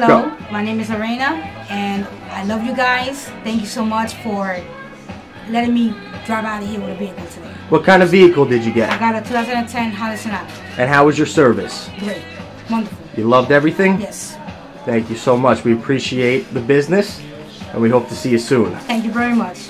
Hello, my name is Arena, and I love you guys. Thank you so much for letting me drive out of here with a vehicle today. What kind of vehicle did you get? I got a 2010 Honda Sonata. And how was your service? Great, wonderful. You loved everything? Yes, Thank you so much. We appreciate the business and we hope to see you soon. thank you very much.